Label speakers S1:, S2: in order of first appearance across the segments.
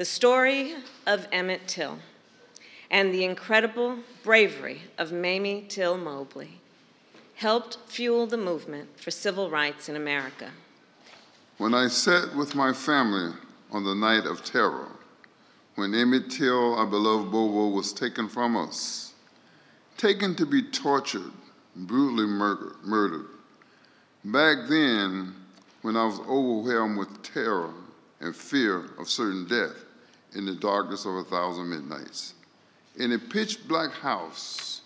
S1: The story of Emmett Till and the incredible bravery of Mamie Till Mobley helped fuel the movement for civil rights in America.
S2: When I sat with my family on the night of terror, when Emmett Till, our beloved Bobo, was taken from us, taken to be tortured, brutally murdered, murdered. Back then, when I was overwhelmed with terror and fear of certain death in the darkness of a thousand midnights, in a pitch black house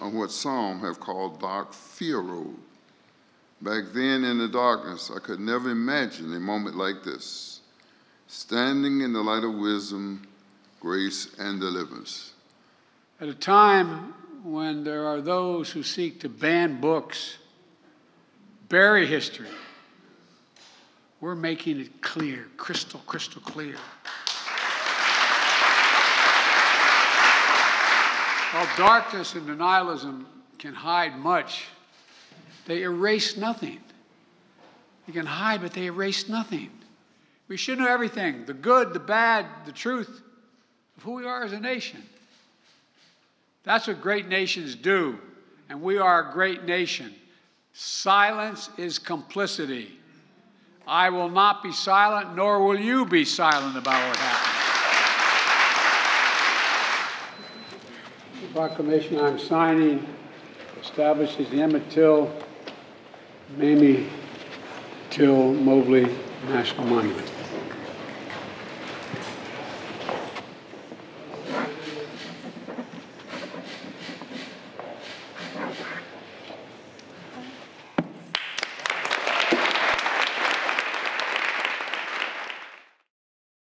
S2: on what some have called Dark Fear Road. Back then in the darkness, I could never imagine a moment like this, standing in the light of wisdom, grace, and deliverance.
S3: At a time when there are those who seek to ban books, bury history, we're making it clear, crystal, crystal clear. While darkness and denialism can hide much, they erase nothing. They can hide, but they erase nothing. We should know everything the good, the bad, the truth of who we are as a nation. That's what great nations do, and we are a great nation. Silence is complicity. I will not be silent, nor will you be silent about what happened. The proclamation I'm signing establishes the Emmett Till, Mamie Till Mobley National Monument.